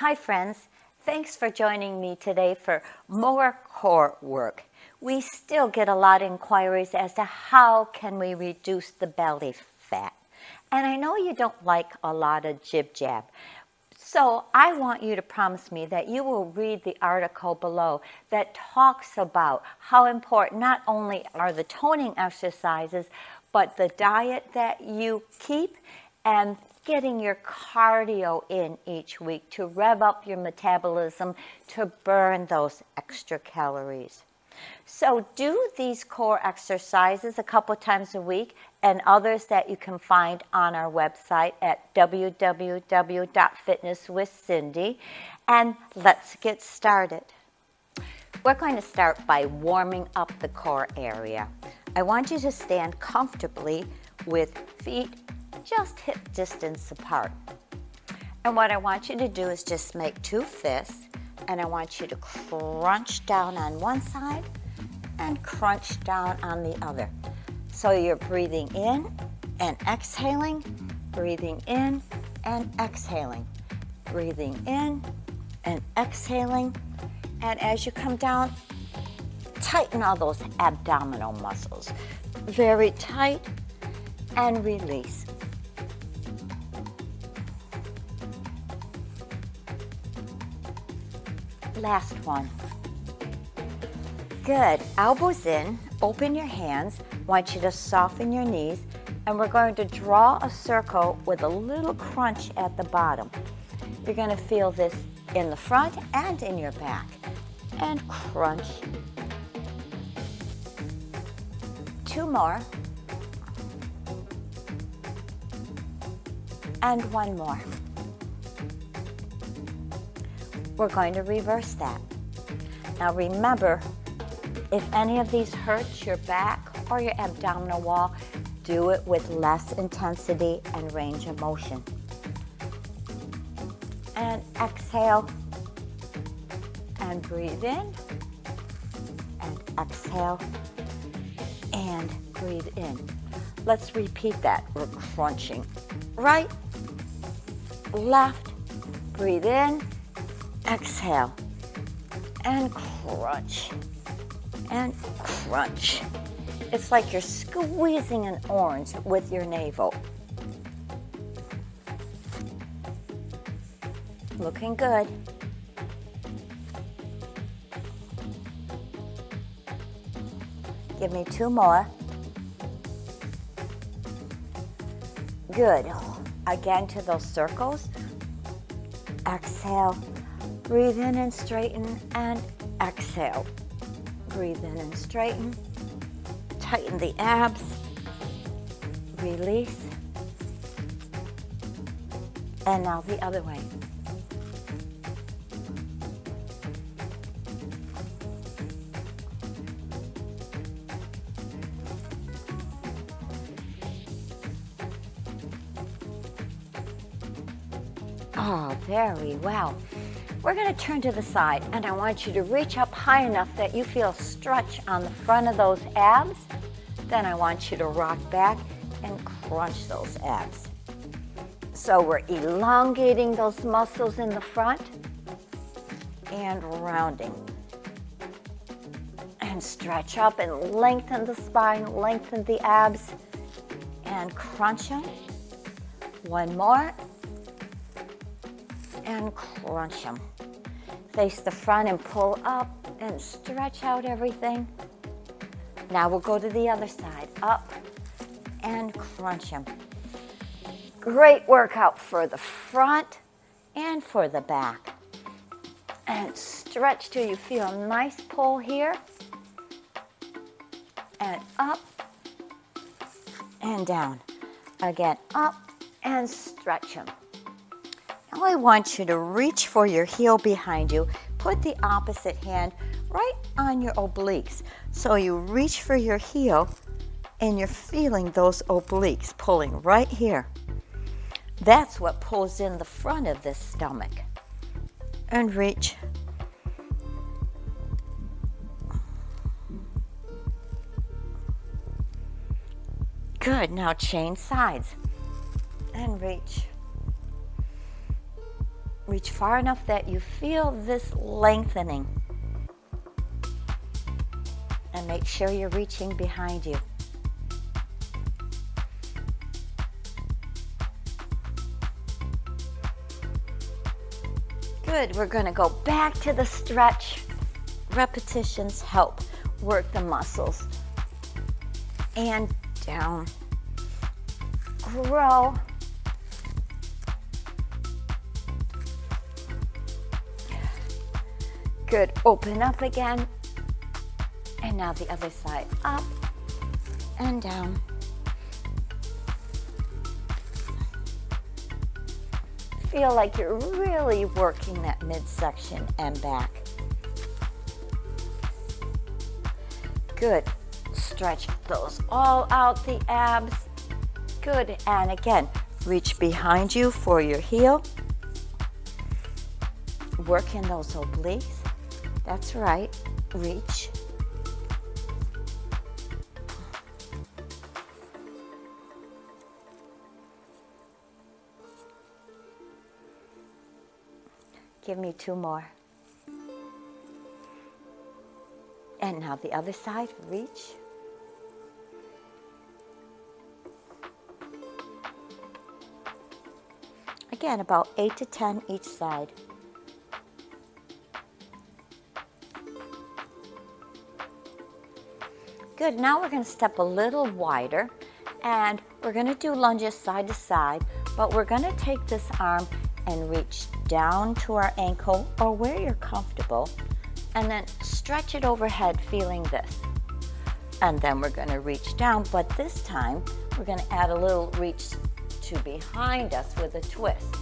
Hi friends, thanks for joining me today for more core work. We still get a lot of inquiries as to how can we reduce the belly fat. And I know you don't like a lot of jib jab. So I want you to promise me that you will read the article below that talks about how important not only are the toning exercises, but the diet that you keep and getting your cardio in each week to rev up your metabolism to burn those extra calories. So do these core exercises a couple times a week and others that you can find on our website at www.fitnesswithcindy. And let's get started. We're going to start by warming up the core area. I want you to stand comfortably with feet just hip distance apart. And what I want you to do is just make two fists and I want you to crunch down on one side and crunch down on the other. So you're breathing in and exhaling, breathing in and exhaling, breathing in and exhaling. And as you come down, tighten all those abdominal muscles. Very tight and release. Last one. Good. Elbows in, open your hands. Want you to soften your knees. And we're going to draw a circle with a little crunch at the bottom. You're going to feel this in the front and in your back. And crunch. Two more. And one more. We're going to reverse that. Now remember, if any of these hurts your back or your abdominal wall, do it with less intensity and range of motion. And exhale and breathe in and exhale and breathe in. Let's repeat that. We're crunching. Right, left, breathe in, exhale, and crunch, and crunch. It's like you're squeezing an orange with your navel. Looking good. Give me two more. Good. Again to those circles. Exhale Breathe in and straighten and exhale. Breathe in and straighten. Tighten the abs. Release. And now the other way. Oh, very well. We're going to turn to the side and I want you to reach up high enough that you feel stretch on the front of those abs. Then I want you to rock back and crunch those abs. So we're elongating those muscles in the front and rounding. And stretch up and lengthen the spine, lengthen the abs and crunch them. One more and crunch them. Face the front and pull up and stretch out everything. Now we'll go to the other side. Up and crunch them. Great workout for the front and for the back. And stretch till you feel a nice pull here. And up and down. Again, up and stretch them. I want you to reach for your heel behind you. Put the opposite hand right on your obliques. So you reach for your heel and you're feeling those obliques pulling right here. That's what pulls in the front of this stomach. And reach. Good, now change sides. And reach. Reach far enough that you feel this lengthening. And make sure you're reaching behind you. Good, we're gonna go back to the stretch. Repetitions help work the muscles. And down. Grow. Good, open up again. And now the other side, up and down. Feel like you're really working that midsection and back. Good. Stretch those all out, the abs. Good. And again, reach behind you for your heel. Working those obliques. That's right. Reach. Give me two more. And now the other side, reach. Again, about eight to 10 each side. Good, now we're gonna step a little wider and we're gonna do lunges side to side, but we're gonna take this arm and reach down to our ankle or where you're comfortable and then stretch it overhead feeling this. And then we're gonna reach down, but this time we're gonna add a little reach to behind us with a twist.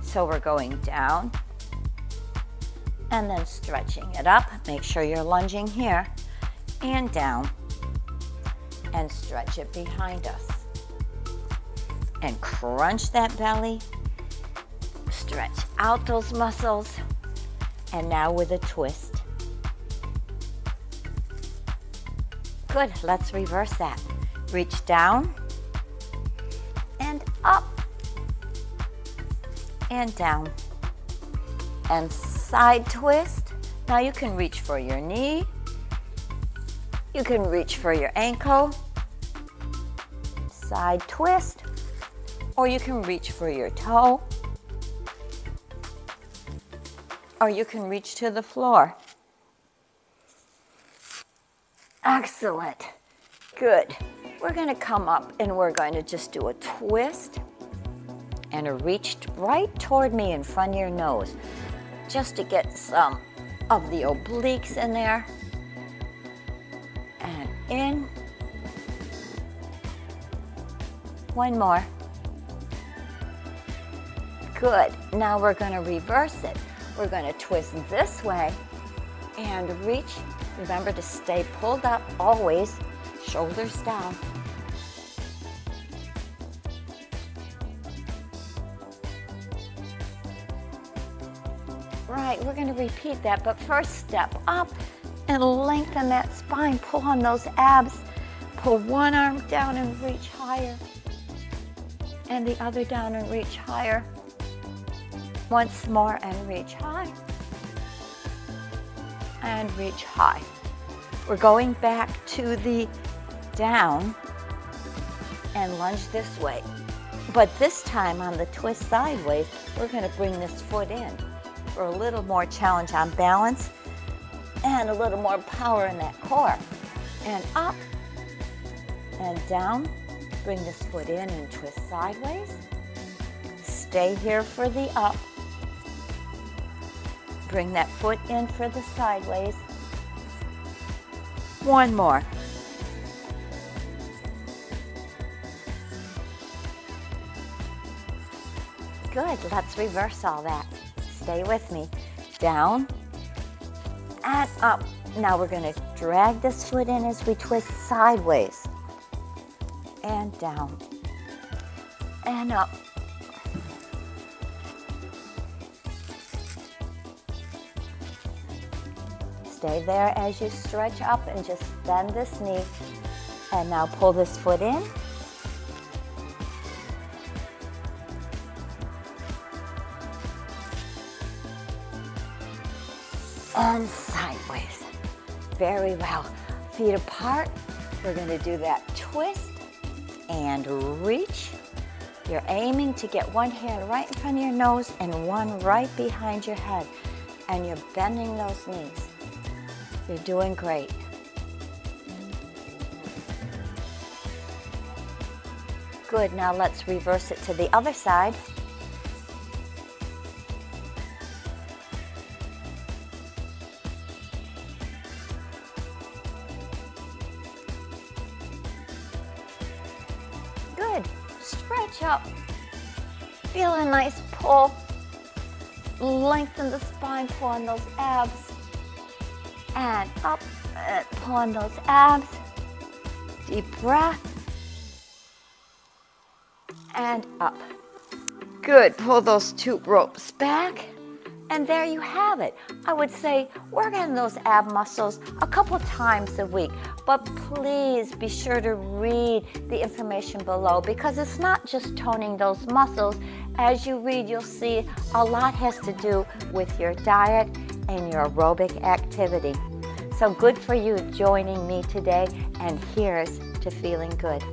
So we're going down and then stretching it up. Make sure you're lunging here and down and stretch it behind us. And crunch that belly, stretch out those muscles, and now with a twist. Good, let's reverse that. Reach down and up and down and side twist. Now you can reach for your knee you can reach for your ankle, side twist, or you can reach for your toe, or you can reach to the floor. Excellent. Good. We're going to come up and we're going to just do a twist and a reach right toward me in front of your nose just to get some of the obliques in there in. One more. Good. Now we're going to reverse it. We're going to twist this way and reach. Remember to stay pulled up always, shoulders down. Right, we're going to repeat that, but first step up and lengthen that spine. Pull on those abs. Pull one arm down and reach higher. And the other down and reach higher. Once more and reach high. And reach high. We're going back to the down and lunge this way. But this time on the twist sideways, we're going to bring this foot in for a little more challenge on balance and a little more power in that core. And up and down. Bring this foot in and twist sideways. Stay here for the up. Bring that foot in for the sideways. One more. Good, let's reverse all that. Stay with me. Down, and up. Now we're going to drag this foot in as we twist sideways and down and up. Stay there as you stretch up and just bend this knee. And now pull this foot in. And sideways. Very well. Feet apart. We're going to do that twist and reach. You're aiming to get one hand right in front of your nose and one right behind your head. And you're bending those knees. You're doing great. Good, now let's reverse it to the other side. Nice pull. Lengthen the spine, pull on those abs. And up, and pull on those abs. Deep breath and up. Good, pull those two ropes back. And there you have it. I would say work on those ab muscles a couple times a week, but please be sure to read the information below because it's not just toning those muscles. As you read, you'll see a lot has to do with your diet and your aerobic activity. So good for you joining me today, and here's to feeling good.